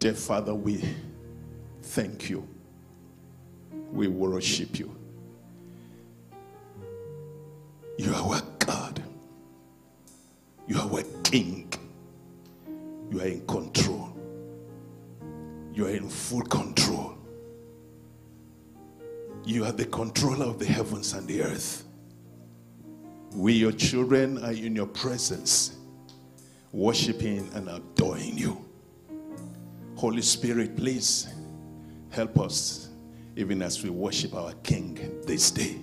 Dear Father, we thank you. We worship you. You are our God. You are our King. You are in control. You are in full control. You are the controller of the heavens and the earth. We, your children, are in your presence, worshiping and adoring you. Holy Spirit, please help us even as we worship our King this day.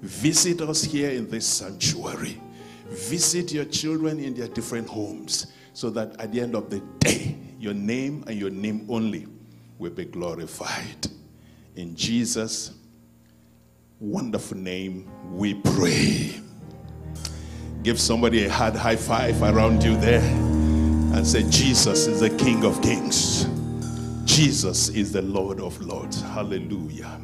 Visit us here in this sanctuary. Visit your children in their different homes so that at the end of the day, your name and your name only will be glorified. In Jesus' wonderful name, we pray. Give somebody a hard high five around you there and say, Jesus is the King of Kings. Jesus is the Lord of Lords. Hallelujah.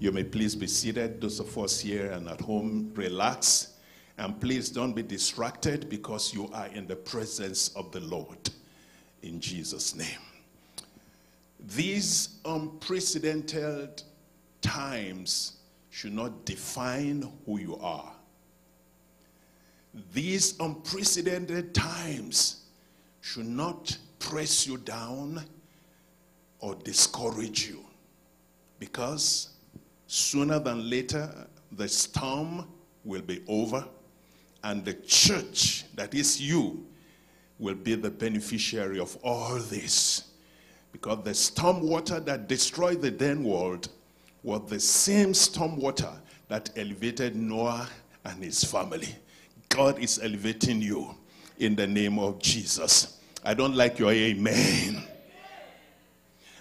You may please be seated. Those of us here and at home, relax. And please don't be distracted because you are in the presence of the Lord. In Jesus' name. These unprecedented times should not define who you are. These unprecedented times should not press you down or discourage you because sooner than later the storm will be over and the church that is you will be the beneficiary of all this because the storm water that destroyed the then world was the same storm water that elevated Noah and his family. God is elevating you in the name of Jesus. I don't like your amen.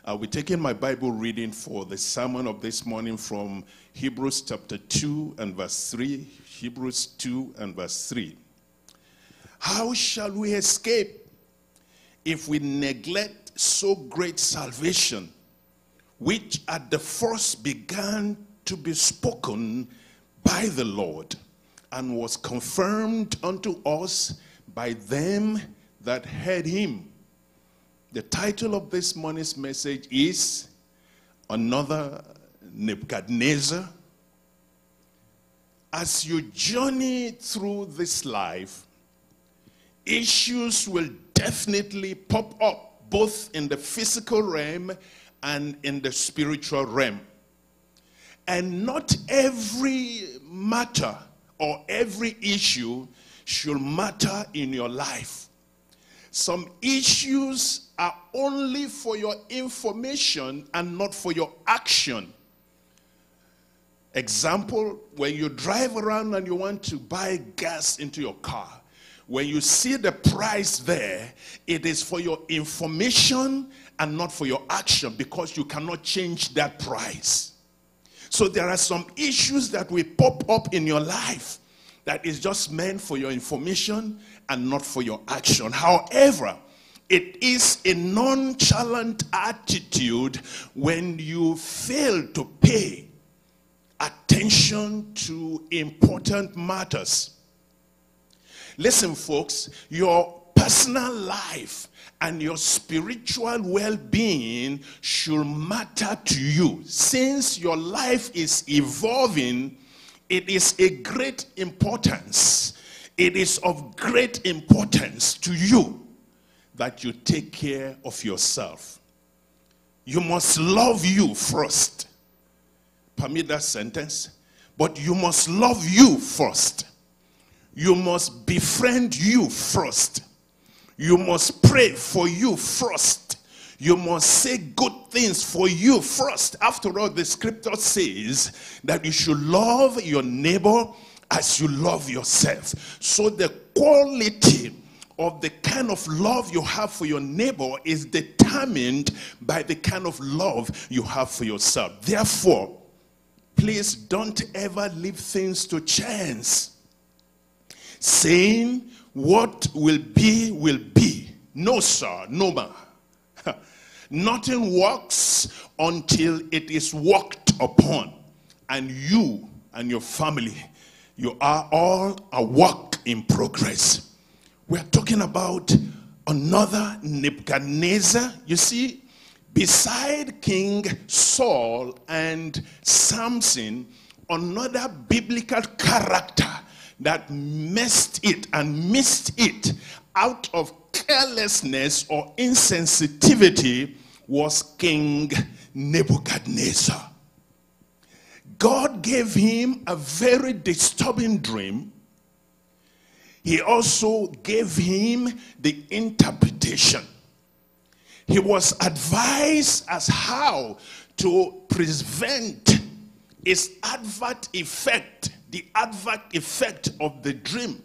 I'll be taking my Bible reading for the sermon of this morning from Hebrews chapter 2 and verse 3. Hebrews 2 and verse 3. How shall we escape if we neglect so great salvation, which at the first began to be spoken by the Lord and was confirmed unto us by them that heard him? The title of this morning's message is Another Nebuchadnezzar. As you journey through this life, issues will definitely pop up both in the physical realm and in the spiritual realm. And not every matter or every issue should matter in your life. Some issues are only for your information and not for your action. Example, when you drive around and you want to buy gas into your car, when you see the price there, it is for your information and not for your action because you cannot change that price. So there are some issues that will pop up in your life that is just meant for your information and not for your action. However, it is a nonchalant attitude when you fail to pay attention to important matters. Listen, folks, your personal life and your spiritual well being should matter to you. Since your life is evolving, it is a great importance. It is of great importance to you that you take care of yourself. You must love you first. Permit that sentence. But you must love you first. You must befriend you first. You must pray for you first. You must say good things for you first. After all, the scripture says that you should love your neighbor as you love yourself. So the quality of the kind of love you have for your neighbor is determined by the kind of love you have for yourself. Therefore, please don't ever leave things to chance saying what will be, will be. No, sir, no, ma. Nothing works until it is worked upon. And you and your family, you are all a work in progress. We're talking about another Nebuchadnezzar. You see, beside King Saul and Samson, another biblical character that messed it and missed it out of carelessness or insensitivity was King Nebuchadnezzar. God gave him a very disturbing dream. He also gave him the interpretation. He was advised as how to prevent its advert effect, the advert effect of the dream.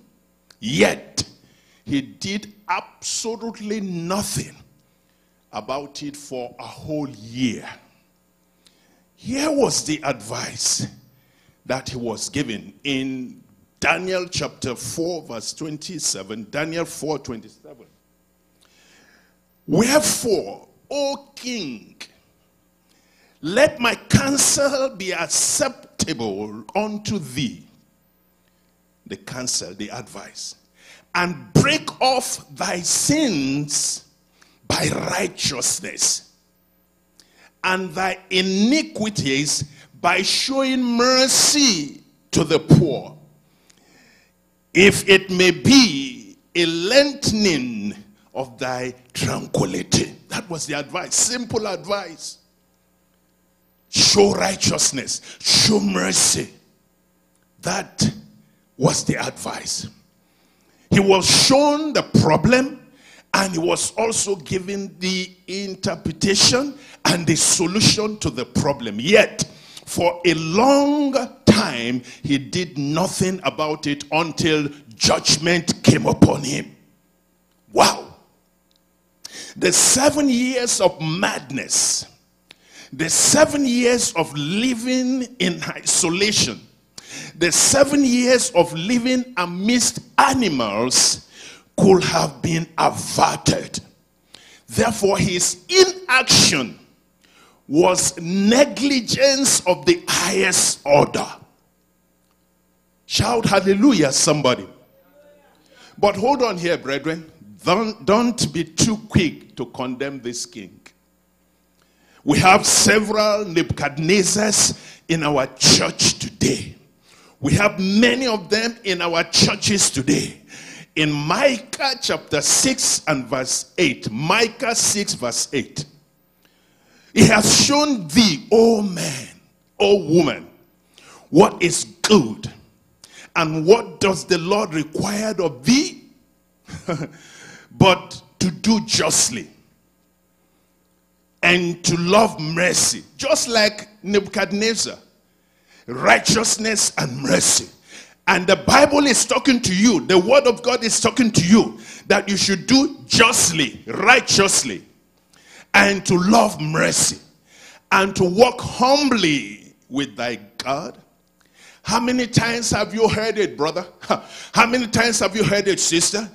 Yet, he did absolutely nothing about it for a whole year. Here was the advice that he was given in Daniel chapter 4, verse 27. Daniel 4 27. Wherefore, O king, let my counsel be acceptable unto thee. The counsel, the advice. And break off thy sins by righteousness and thy iniquities by showing mercy to the poor. If it may be a lengthening of thy tranquility. That was the advice, simple advice. Show righteousness, show mercy. That was the advice. He was shown the problem and he was also given the interpretation and the solution to the problem. Yet, for a long time, he did nothing about it until judgment came upon him. Wow. The seven years of madness, the seven years of living in isolation, the seven years of living amidst animals could have been averted. Therefore, his inaction was negligence of the highest order. Shout hallelujah, somebody. But hold on here, brethren. Don't, don't be too quick to condemn this king. We have several Nebuchadnezzars in our church today. We have many of them in our churches today. In Micah chapter 6 and verse 8, Micah 6 verse 8, he has shown thee, O man, O woman, what is good and what does the Lord require of thee? but to do justly and to love mercy, just like Nebuchadnezzar, righteousness and mercy. And the Bible is talking to you, the Word of God is talking to you that you should do justly, righteously, and to love mercy, and to walk humbly with thy God. How many times have you heard it, brother? How many times have you heard it, sister?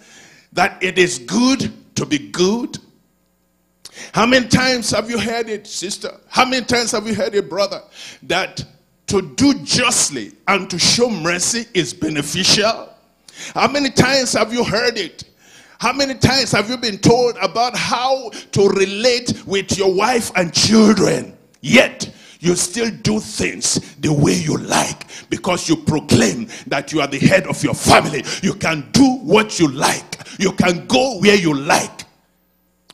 That it is good to be good. How many times have you heard it, sister? How many times have you heard it, brother? That to do justly and to show mercy is beneficial. How many times have you heard it? How many times have you been told about how to relate with your wife and children? Yet, you still do things the way you like because you proclaim that you are the head of your family. You can do what you like, you can go where you like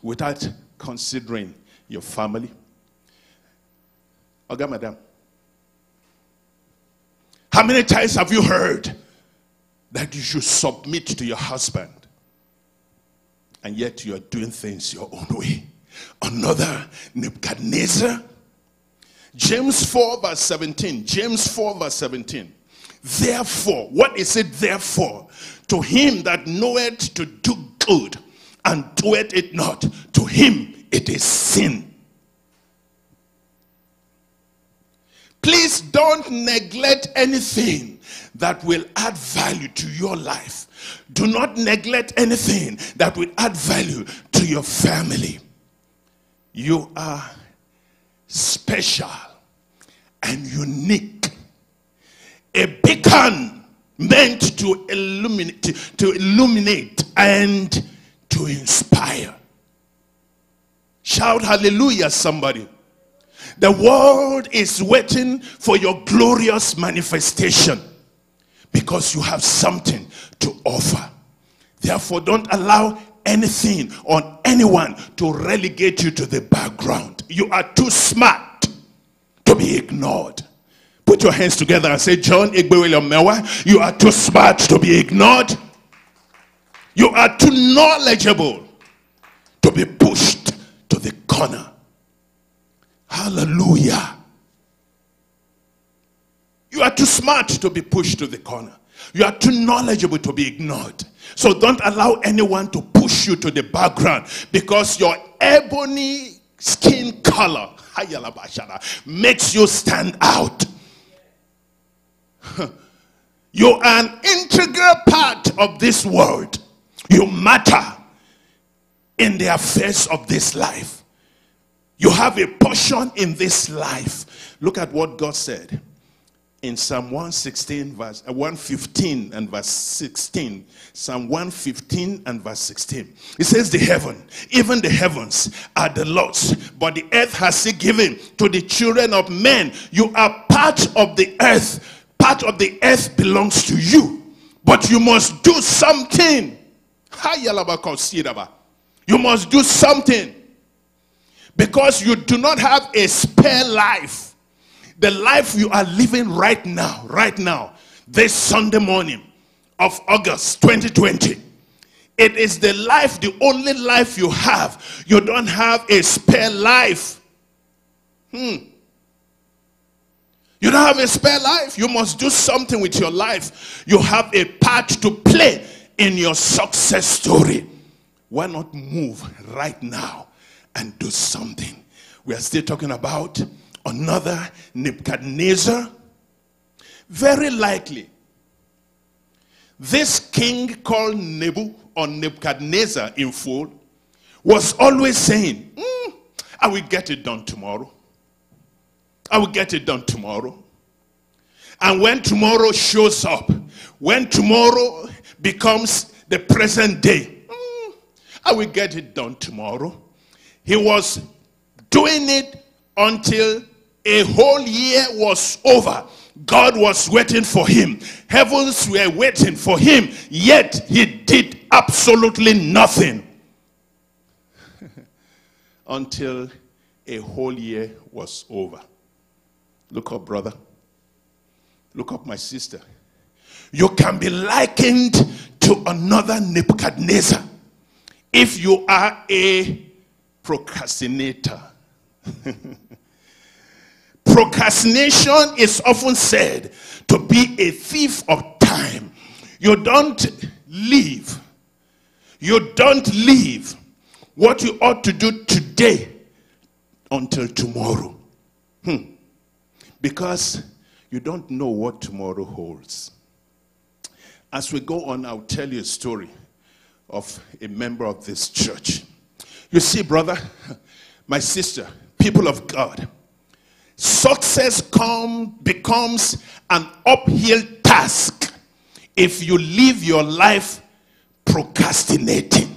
without considering your family. Okay, madam. How many times have you heard that you should submit to your husband? And yet you are doing things your own way. Another Nebuchadnezzar. James 4 verse 17. James 4 verse 17. Therefore, what is it therefore? To him that knoweth to do good and doeth it not, to him it is sin. Please don't neglect anything that will add value to your life. Do not neglect anything that will add value to your family. You are special and unique. A beacon meant to illuminate, to illuminate and to inspire. Shout hallelujah, somebody. The world is waiting for your glorious manifestation because you have something to offer. Therefore, don't allow anything or anyone to relegate you to the background. You are too smart to be ignored. Put your hands together and say, John you are too smart to be ignored. You are too knowledgeable to be pushed to the corner. Hallelujah. You are too smart to be pushed to the corner. You are too knowledgeable to be ignored. So don't allow anyone to push you to the background because your ebony skin color makes you stand out. You are an integral part of this world. You matter in the affairs of this life. You have a portion in this life. Look at what God said in Psalm 116, verse uh, 115 and verse 16. Psalm 115 and verse 16. It says, The heaven, even the heavens are the Lord's, but the earth has He given to the children of men. You are part of the earth. Part of the earth belongs to you. But you must do something. You must do something. Because you do not have a spare life the life you are living right now, right now, this Sunday morning of August 2020, it is the life, the only life you have. You don't have a spare life. Hmm. You don't have a spare life. You must do something with your life. You have a part to play in your success story. Why not move right now and do something? We are still talking about another Nebuchadnezzar? Very likely. This king called Nebu or Nebuchadnezzar in full was always saying, mm, I will get it done tomorrow. I will get it done tomorrow. And when tomorrow shows up, when tomorrow becomes the present day, mm, I will get it done tomorrow. He was doing it until a whole year was over. God was waiting for him. Heavens were waiting for him. Yet he did absolutely nothing. Until a whole year was over. Look up, brother. Look up, my sister. You can be likened to another Nebuchadnezzar if you are a procrastinator. Procrastination is often said to be a thief of time. You don't leave. You don't leave what you ought to do today until tomorrow. Hmm. Because you don't know what tomorrow holds. As we go on, I'll tell you a story of a member of this church. You see, brother, my sister, people of God, Success come, becomes an uphill task if you live your life procrastinating.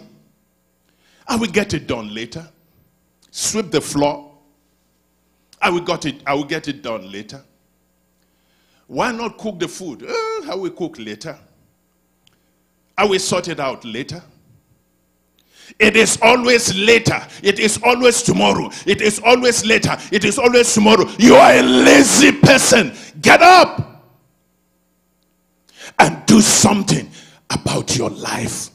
I will get it done later. Sweep the floor. I will get it, I will get it done later. Why not cook the food? Uh, I will cook later. I will sort it out later. It is always later. It is always tomorrow. It is always later. It is always tomorrow. You are a lazy person. Get up and do something about your life.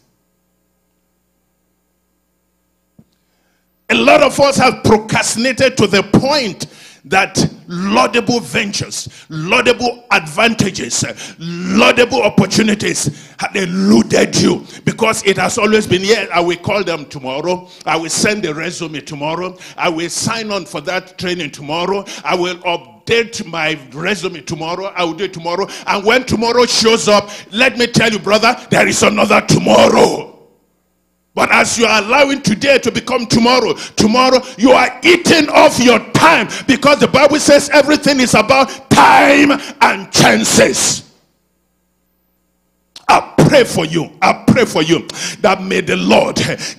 A lot of us have procrastinated to the point that laudable ventures, laudable advantages, laudable opportunities had eluded you because it has always been here. I will call them tomorrow. I will send the resume tomorrow. I will sign on for that training tomorrow. I will update my resume tomorrow. I will do it tomorrow. And when tomorrow shows up, let me tell you, brother, there is another tomorrow. But as you are allowing today to become tomorrow, tomorrow you are eating off your time because the Bible says everything is about time and chances. I pray for you. I pray for you that may the Lord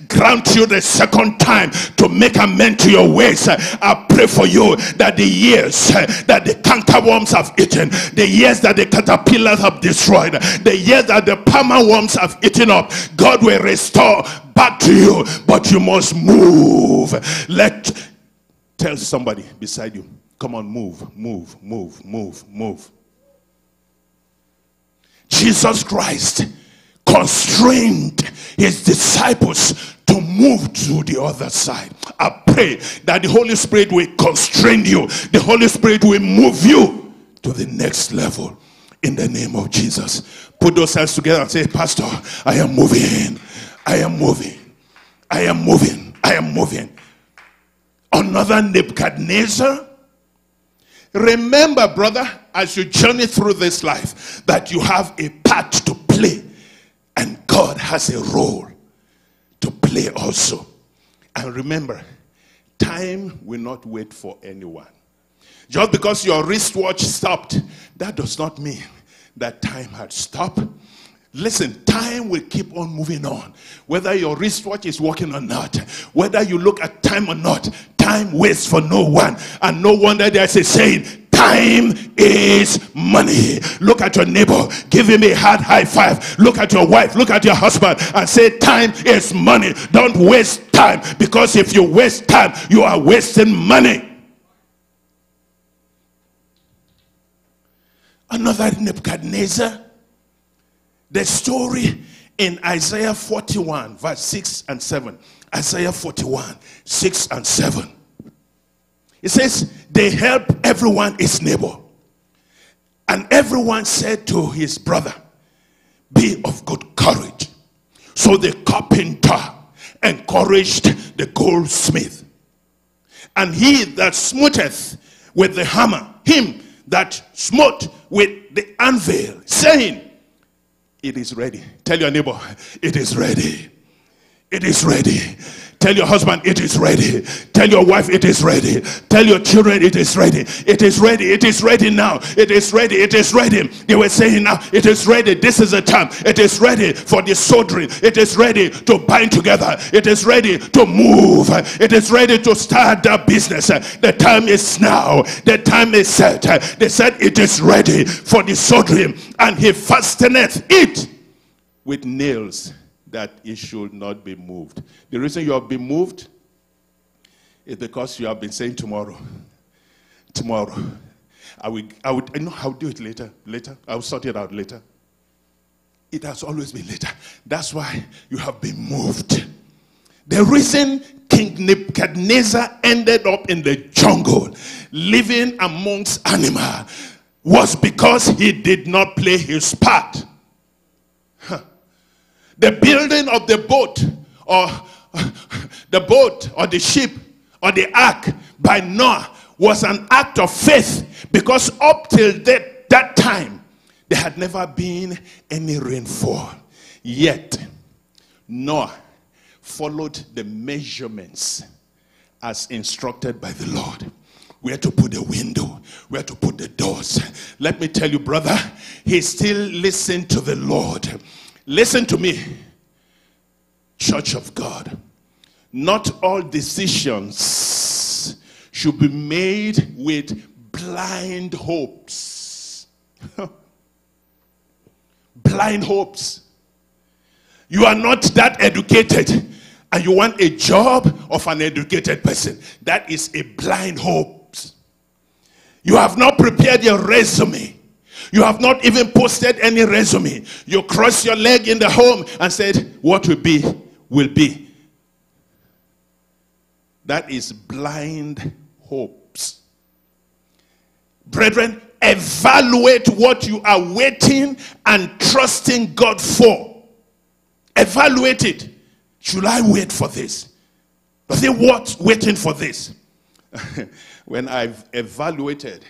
grant you the second time to make amends to your ways. I pray for you that the years that the cankerworms have eaten, the years that the caterpillars have destroyed, the years that the palmer worms have eaten up, God will restore back to you. But you must move. Let tell somebody beside you, come on, move, move, move, move, move. Jesus Christ constrained his disciples to move to the other side. I pray that the Holy Spirit will constrain you, the Holy Spirit will move you to the next level in the name of Jesus. Put those hands together and say, Pastor, I am moving. I am moving. I am moving. I am moving. Another Nebuchadnezzar. Remember, brother, as you journey through this life, that you have a part to play, and God has a role to play also. And remember, time will not wait for anyone. Just because your wristwatch stopped, that does not mean that time had stopped. Listen, time will keep on moving on. Whether your wristwatch is working or not, whether you look at time or not, time waits for no one. And no wonder there's a saying, Time is money. Look at your neighbor, give him a hard high five. Look at your wife, look at your husband, and say, Time is money. Don't waste time because if you waste time, you are wasting money. Another Nebuchadnezzar. The story in Isaiah 41, verse 6 and 7. Isaiah 41, 6 and 7. It says, they help everyone his neighbor. And everyone said to his brother, Be of good courage. So the carpenter encouraged the goldsmith. And he that smooteth with the hammer, him that smote with the anvil, saying, It is ready. Tell your neighbor, It is ready. It is ready. Tell your husband it is ready. Tell your wife it is ready. Tell your children it is ready. It is ready. It is ready now. It is ready. It is ready. They were saying now it is ready. This is the time. It is ready for the soldering. It is ready to bind together. It is ready to move. It is ready to start the business. The time is now. The time is set. They said it is ready for the soldering. And he fasteneth it with nails that it should not be moved. The reason you have been moved is because you have been saying tomorrow, tomorrow. I will, I would, I know I'll do it later, later. I'll sort it out later. It has always been later. That's why you have been moved. The reason King Nebuchadnezzar ended up in the jungle, living amongst animals, was because he did not play his part. The building of the boat or the boat or the ship or the ark by Noah was an act of faith because up till that, that time there had never been any rainfall. Yet Noah followed the measurements as instructed by the Lord. Where to put the window, where to put the doors. Let me tell you, brother, he still listened to the Lord. Listen to me, Church of God. Not all decisions should be made with blind hopes. blind hopes. You are not that educated and you want a job of an educated person. That is a blind hope. You have not prepared your resume you have not even posted any resume. You cross your leg in the home and said, What will be, will be. That is blind hopes. Brethren, evaluate what you are waiting and trusting God for. Evaluate it. Should I wait for this? Does it what waiting for this? when I've evaluated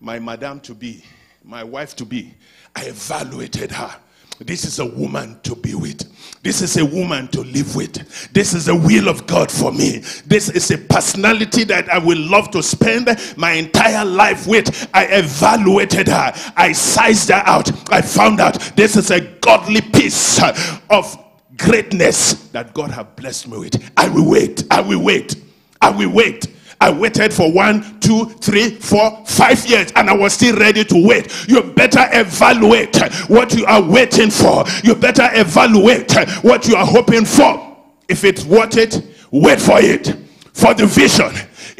my madam to be, my wife to be, I evaluated her. this is a woman to be with. This is a woman to live with. This is the will of God for me. This is a personality that I will love to spend my entire life with. I evaluated her. I sized her out. I found out this is a godly piece of greatness that God have blessed me with. I will wait. I will wait. I will wait. I waited for one, two, three, four, five years, and I was still ready to wait. You better evaluate what you are waiting for. You better evaluate what you are hoping for. If it's worth it, wait for it. For the vision,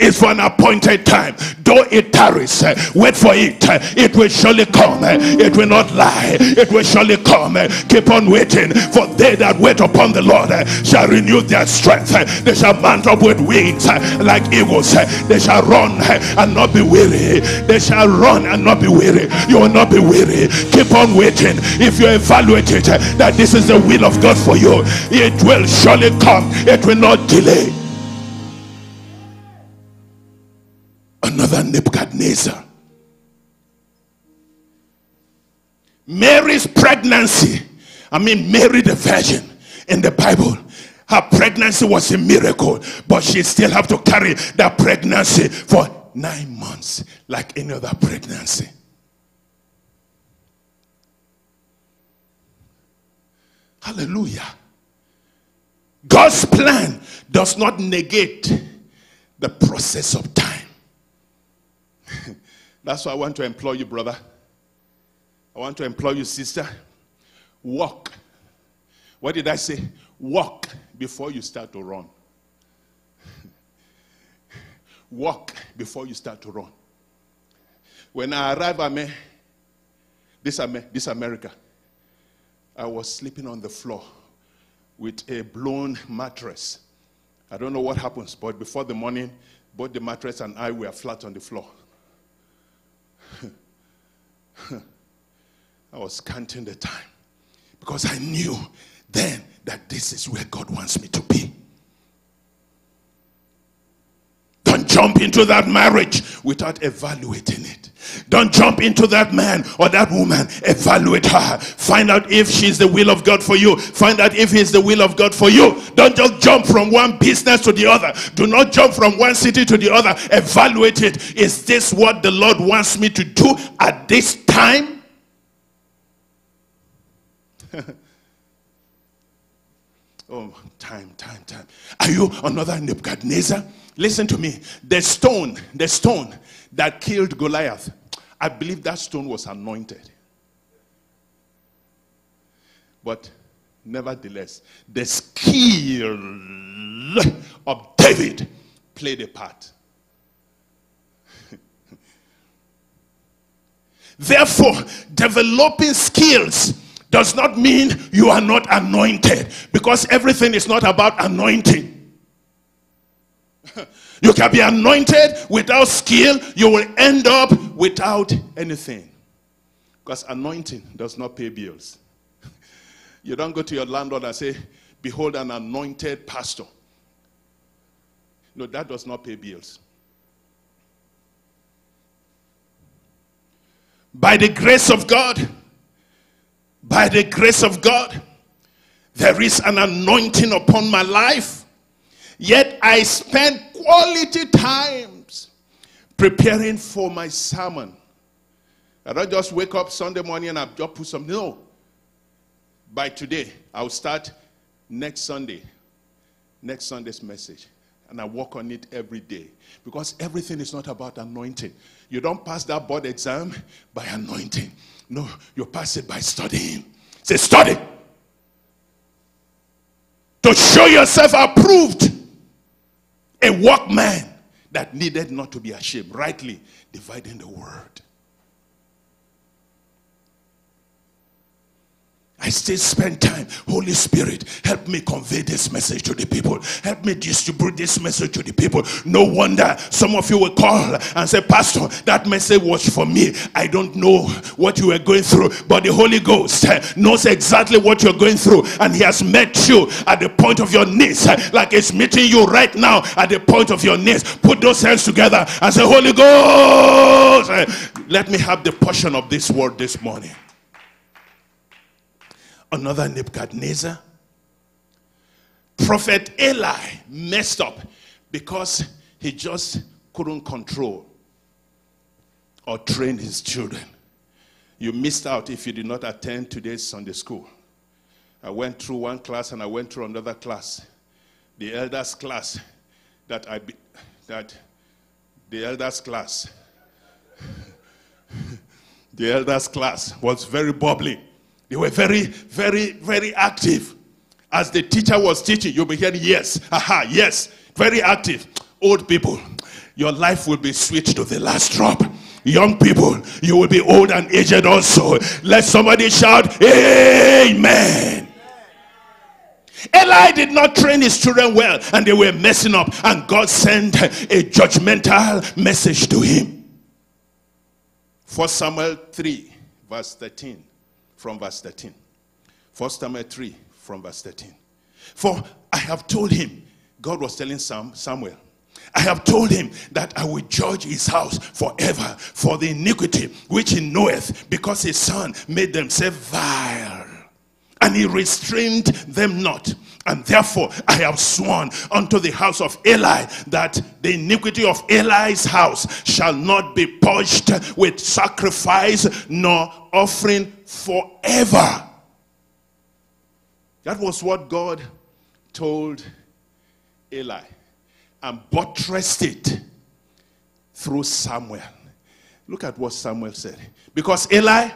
is for an appointed time. Though it tarries, eh, wait for it. Eh, it will surely come. Eh. It will not lie. It will surely come. Keep on waiting. For they that wait upon the Lord shall renew their strength. They shall mount up with wings like eagles. They shall run and not be weary. They shall run and not be weary. You will not be weary. Keep on waiting. If you evaluate it that this is the will of God for you, it will surely come. It will not delay. Another Nebuchadnezzar. Mary's pregnancy, I mean, Mary the Virgin in the Bible, her pregnancy was a miracle, but she still have to carry that pregnancy for nine months, like any other pregnancy. Hallelujah. God's plan does not negate the process of time. That's why I want to employ you, brother. I want to employ you, sister. Walk. What did I say? Walk before you start to run. Walk before you start to run. When I arrived at this, this America, I was sleeping on the floor with a blown mattress. I don't know what happens, but before the morning, both the mattress and I were flat on the floor. I was counting the time because I knew then that this is where God wants me to be. Don't jump into that marriage without evaluating it. Don't jump into that man or that woman. Evaluate her. Find out if she's the will of God for you. Find out if he's the will of God for you. Don't just jump from one business to the other. Do not jump from one city to the other. Evaluate it. Is this what the Lord wants me to do at this time? oh, time, time, time. Are you another Nebuchadnezzar? Listen to me. The stone, the stone that killed Goliath, I believe that stone was anointed. But nevertheless, the skill of David played a part. Therefore, developing skills does not mean you are not anointed because everything is not about anointing. You can be anointed without skill, you will end up without anything. Because anointing does not pay bills. You don't go to your landlord and say, Behold, an anointed pastor. No, that does not pay bills. By the grace of God, by the grace of God, there is an anointing upon my life. Yet I spend quality times preparing for my sermon. I don't just wake up Sunday morning and I just put something. No. By today, I'll start next Sunday, next Sunday's message. And I work on it every day. Because everything is not about anointing. You don't pass that board exam by anointing. No, you pass it by studying. Say, study. To show yourself approved a workman that needed not to be ashamed, rightly dividing the word. I still spend time. Holy Spirit, help me convey this message to the people. Help me distribute this message to the people. No wonder some of you will call and say, Pastor, that message was for me. I don't know what you were going through, but the Holy Ghost knows exactly what you're going through, and He has met you at the point of your knees, like it's meeting you right now at the point of your knees. Put those hands together and say, Holy Ghost, let me have the portion of this word this morning. Another Nebuchadnezzar. Prophet Eli messed up because he just couldn't control or train his children. You missed out if you did not attend today's Sunday school. I went through one class and I went through another class. The elders class that I be, that the elders class the elders class was very bubbly. They were very, very, very active. As the teacher was teaching, you'll be hearing yes, aha, yes, very active. Old people, your life will be sweet to the last drop. Young people, you will be old and aged also. Let somebody shout, Amen. Eli did not train his children well and they were messing up, and God sent a judgmental message to him. 1 Samuel 3, verse 13, from verse 13. 1 Samuel 3, from verse 13. For I have told him, God was telling Sam, Samuel, I have told him that I will judge his house forever for the iniquity which he knoweth, because his son made themselves vile. And he restrained them not. And therefore I have sworn unto the house of Eli that the iniquity of Eli's house shall not be purged with sacrifice nor offering forever. That was what God told Eli and buttressed it through Samuel. Look at what Samuel said. Because Eli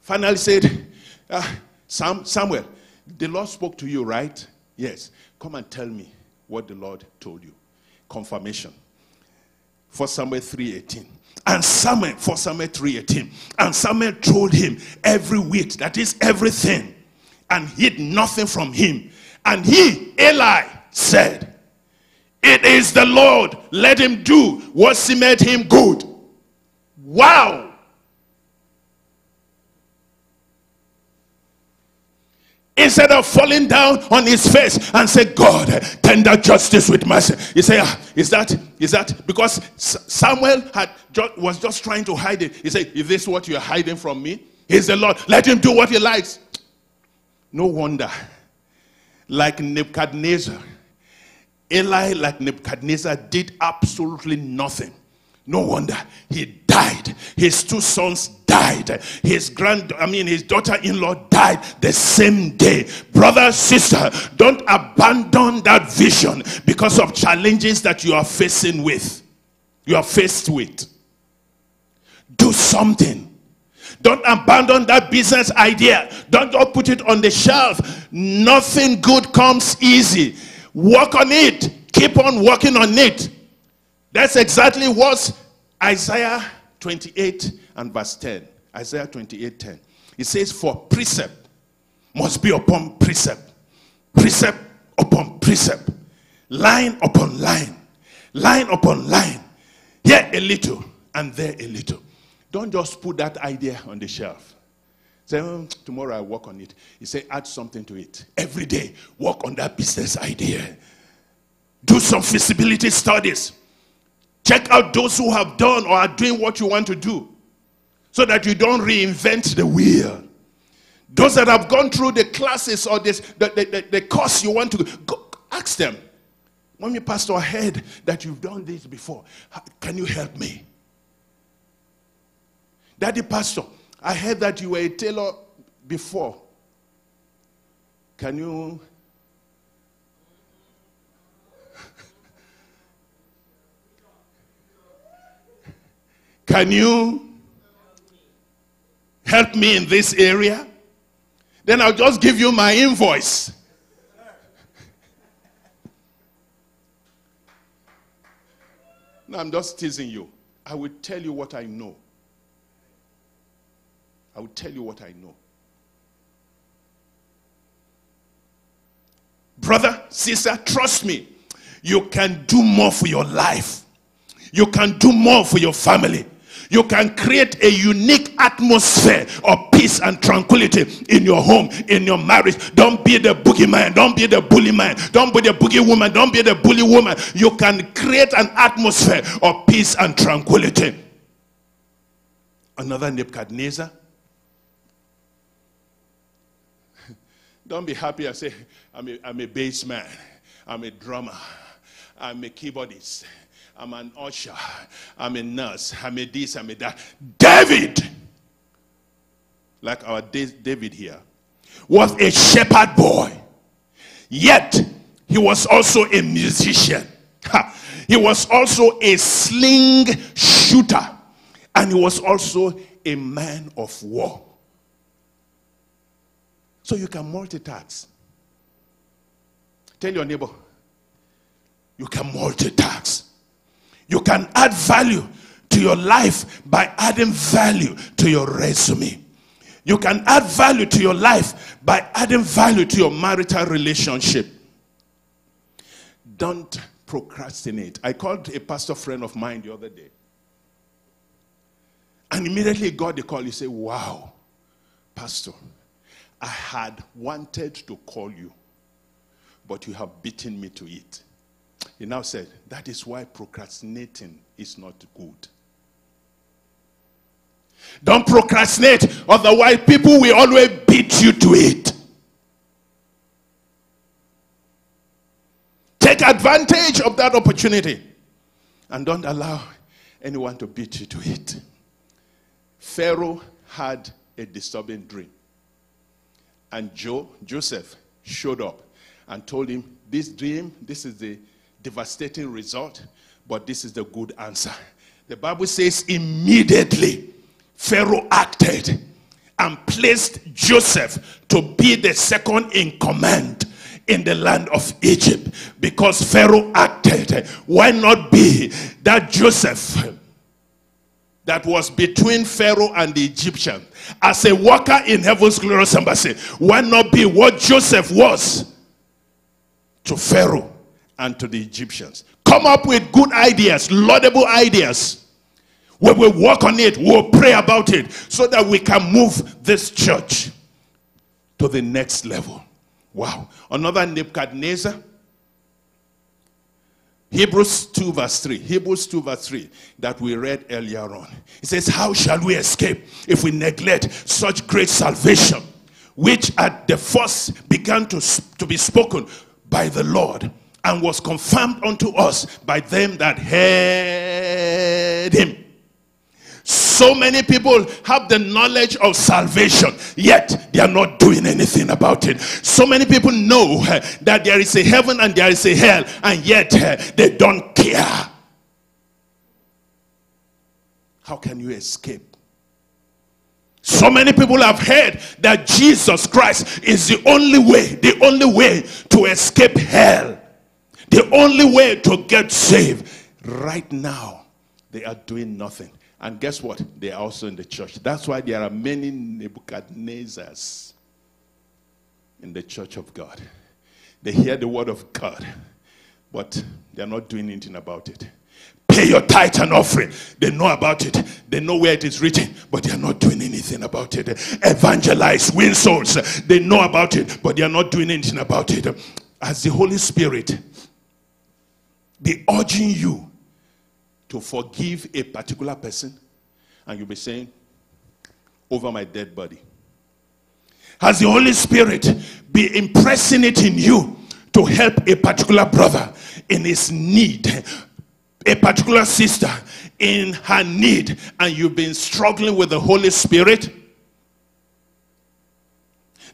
finally said, uh, Sam, Samuel, the Lord spoke to you, right? Yes. Come and tell me what the Lord told you. Confirmation. For Samuel 3:18. And Samuel, for Samuel 3:18. And Samuel told him every whit, that is everything, and hid nothing from him. And he, Eli, said, It is the Lord, let him do what seemed him good. Wow! Instead of falling down on his face and say god tender justice with mercy. You say ah, is that is that because samuel had just, was just trying to hide it. He said is this what you're hiding from me? He's the lord. Let him do what he likes. No wonder like nebuchadnezzar eli like nebuchadnezzar did absolutely nothing. No wonder he died. His two sons died. His grand, I mean, his daughter-in-law died the same day. Brother, sister, don't abandon that vision because of challenges that you are facing with. You are faced with. Do something. Don't abandon that business idea. Don't, don't put it on the shelf. Nothing good comes easy. Work on it. Keep on working on it. That's exactly what Isaiah 28 and verse 10. Isaiah 28 10. It says, For precept must be upon precept, precept upon precept, line upon line, line upon line. Here a little and there a little. Don't just put that idea on the shelf. Say, oh, tomorrow I work on it. You say, add something to it. Every day, work on that business idea. Do some feasibility studies. Check out those who have done or are doing what you want to do so that you don't reinvent the wheel. Those that have gone through the classes or this, the, the, the, the course you want to go, ask them. Mommy, Pastor, I heard that you've done this before. Can you help me? Daddy, Pastor, I heard that you were a tailor before. Can you Can you help me in this area? Then I'll just give you my invoice. no, I'm just teasing you. I will tell you what I know. I will tell you what I know. Brother, sister, trust me. You can do more for your life. You can do more for your family you can create a unique atmosphere of peace and tranquility in your home, in your marriage. Don't be the boogeyman. Don't be the bully man. Don't be the boogie woman. Don't be the bully woman. You can create an atmosphere of peace and tranquility. Another Nebuchadnezzar. Don't be happy and say, I'm a, I'm a bass man, I'm a drummer, I'm a keyboardist, I'm an usher, I'm a nurse, I'm a this, I'm a that. David, like our David here, was a shepherd boy. Yet, he was also a musician. He was also a sling shooter. And he was also a man of war. So you can multitask. Tell your neighbor, you can multitask. You can add value to your life by adding value to your resume. You can add value to your life by adding value to your marital relationship. Don't procrastinate. I called a pastor friend of mine the other day. And immediately got the call. He said, Wow, Pastor, I had wanted to call you, but you have beaten me to it. He now said, That is why procrastinating is not good. Don't procrastinate, otherwise, people will always beat you to it. Take advantage of that opportunity and don't allow anyone to beat you to it. Pharaoh had a disturbing dream. And Joe, Joseph showed up and told him, This dream, this is the devastating result, but this is the good answer. The Bible says, immediately Pharaoh acted and placed Joseph to be the second in command in the land of Egypt because Pharaoh acted. Why not be that Joseph that was between Pharaoh and the Egyptian as a worker in heaven's glorious embassy? Why not be what Joseph was to Pharaoh and to the Egyptians? Come up with good ideas, laudable ideas. We will work on it, we'll pray about it so that we can move this church to the next level. Wow. Another Nebuchadnezzar. Hebrews 2 verse 3. Hebrews 2 verse 3 that we read earlier on. It says, How shall we escape if we neglect such great salvation, which at the first began to, to be spoken by the Lord and was confirmed unto us by them that heard him? So many people have the knowledge of salvation, yet they are not doing anything about it. So many people know uh, that there is a heaven and there is a hell, and yet uh, they don't care. How can you escape? So many people have heard that Jesus Christ is the only way, the only way to escape hell, the only way to get saved. Right now, they are doing nothing. And guess what? They are also in the church. That's why there are many Nebuchadnezzars in the church of God. They hear the word of God, but they're not doing anything about it. Pay your tithe and offering. They know about it. They know where it is written, but they are not doing anything about it. Evangelize, win souls. They know about it, but they are not doing anything about it. As the Holy Spirit be urging you to forgive a particular person, and you'll be saying, over my dead body. Has the Holy Spirit be impressing it in you to help a particular brother in his need, a particular sister in her need, and you've been struggling with the Holy Spirit?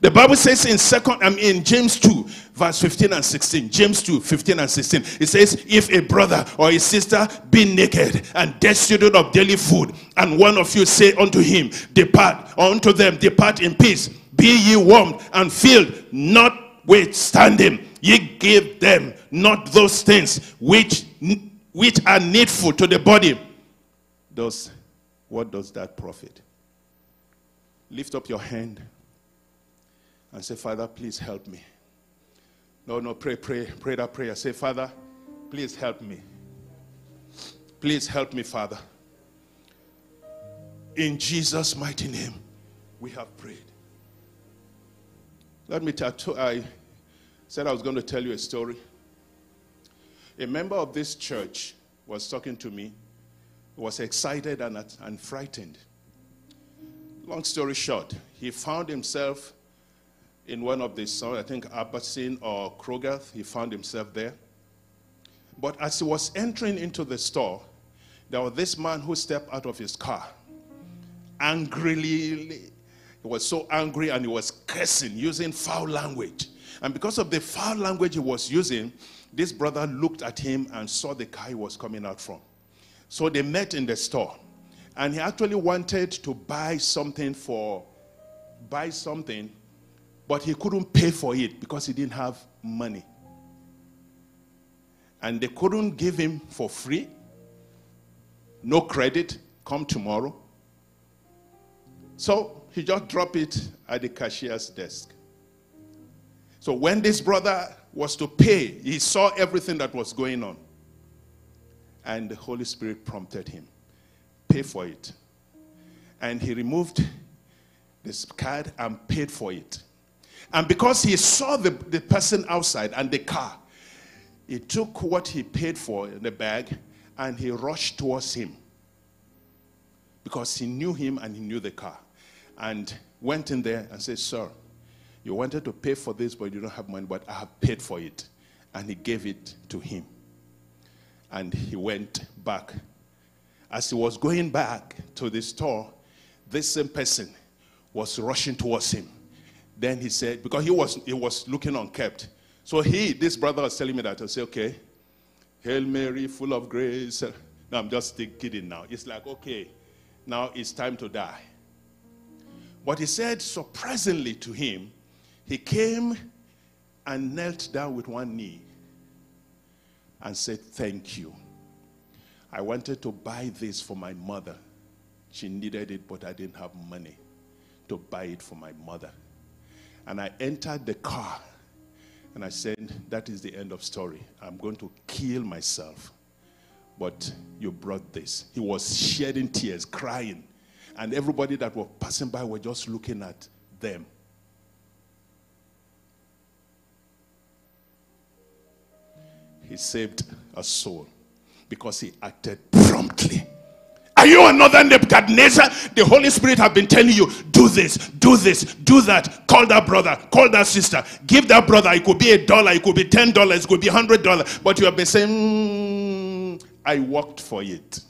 The Bible says in second, I mean in James 2, verse 15 and 16. James 2, 15 and 16. It says, If a brother or a sister be naked and destitute of daily food, and one of you say unto him, Depart, or unto them, Depart in peace, be ye warmed and filled, notwithstanding, ye give them not those things which which are needful to the body. Does what does that profit? Lift up your hand and say, Father, please help me. No, no, pray, pray, pray that prayer. Say, Father, please help me. Please help me, Father. In Jesus' mighty name, we have prayed. Let me tell you, I said I was going to tell you a story. A member of this church was talking to me, was excited and, and frightened. Long story short, he found himself in one of the stores, I think Albertson or Kroger, he found himself there. But as he was entering into the store, there was this man who stepped out of his car. Angrily, he was so angry and he was cursing, using foul language. And because of the foul language he was using, this brother looked at him and saw the car he was coming out from. So they met in the store. And he actually wanted to buy something for, buy something, but he couldn't pay for it because he didn't have money. And they couldn't give him for free. No credit, come tomorrow. So he just dropped it at the cashier's desk. So when this brother was to pay, he saw everything that was going on. And the Holy Spirit prompted him pay for it. And he removed this card and paid for it. And because he saw the, the person outside and the car, he took what he paid for in the bag and he rushed towards him. Because he knew him and he knew the car. And went in there and said, Sir, you wanted to pay for this, but you don't have money, but I have paid for it. And he gave it to him. And he went back as he was going back to the store, this same person was rushing towards him. Then he said, because he was, he was looking unkept. So he, this brother was telling me that. I said, okay, Hail Mary, full of grace. No, I'm just kidding now. It's like, okay, now it's time to die. But he said, surprisingly to him, he came and knelt down with one knee and said, Thank you. I wanted to buy this for my mother. She needed it, but I didn't have money to buy it for my mother. And I entered the car and I said, That is the end of story. I'm going to kill myself. But you brought this. He was shedding tears, crying. And everybody that was passing by were just looking at them. He saved a soul because he acted promptly. Are you another Nebuchadnezzar? The Holy Spirit have been telling you, do this, do this, do that. Call that brother, call that sister, give that brother. It could be a dollar, it could be ten dollars, it could be hundred dollars. But you have been saying, mm, I worked for it.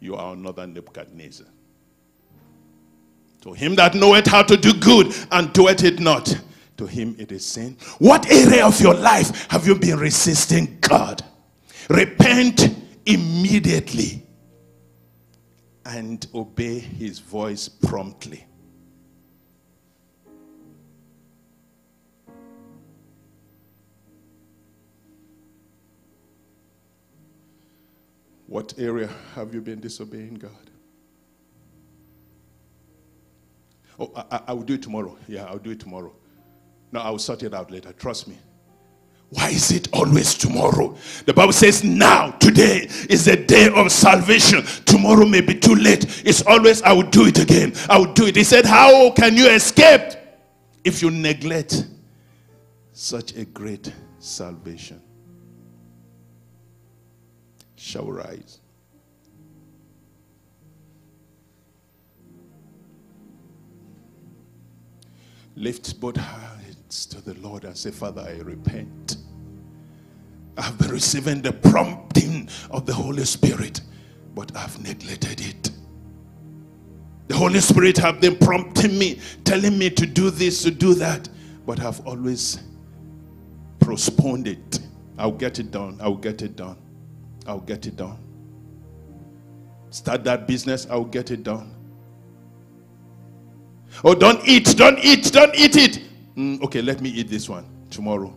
You are another Nebuchadnezzar. To him that knoweth how to do good and doeth it not to him it is sin. What area of your life have you been resisting God? Repent immediately and obey his voice promptly. What area have you been disobeying God? Oh, I, I, will do it tomorrow. Yeah, I'll do it tomorrow. No, I'll sort it out later. Trust me. Why is it always tomorrow? The Bible says now, today is the day of salvation. Tomorrow may be too late. It's always, I will do it again. I will do it. He said, How can you escape if you neglect such a great salvation? Shall rise. Lift both hands to the Lord and say, Father, I repent. I've been receiving the prompting of the Holy Spirit, but I've neglected it. The Holy Spirit have been prompting me, telling me to do this, to do that, but I've always postponed it. I'll get it done. I'll get it done. I'll get it done. Start that business, I'll get it done. Oh, don't eat, don't eat, don't eat it. Mm, okay, let me eat this one tomorrow.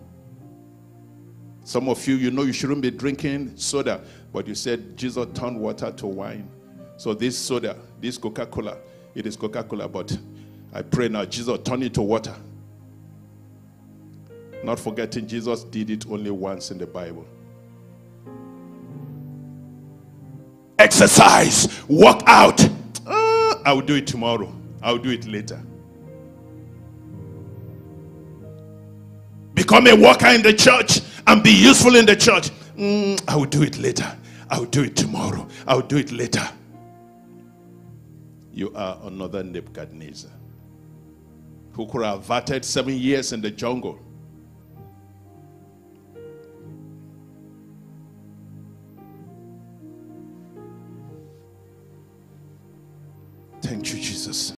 Some of you, you know, you shouldn't be drinking soda, but you said Jesus turned water to wine. So this soda, this Coca Cola, it is Coca Cola, but I pray now Jesus turn it to water. Not forgetting Jesus did it only once in the Bible. Exercise, walk out. Uh, I'll do it tomorrow. I'll do it later. become a worker in the church and be useful in the church. Mm, I will do it later. I will do it tomorrow. I will do it later. You are another Nebuchadnezzar who could have averted seven years in the jungle. Thank you, Jesus.